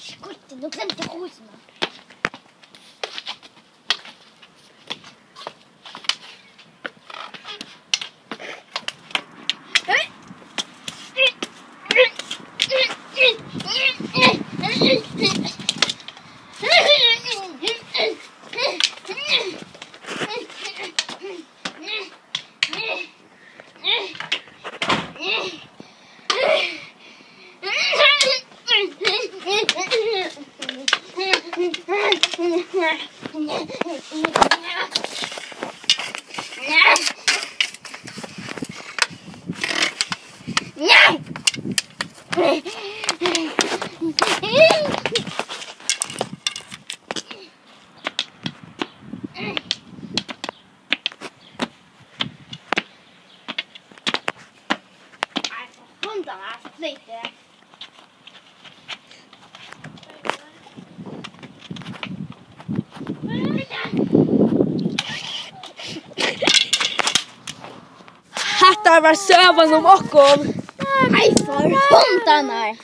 Господи, ну где ты хуй знает? 混整啊，累的。Hatta var sövan om okkom. Nei, for hundanar.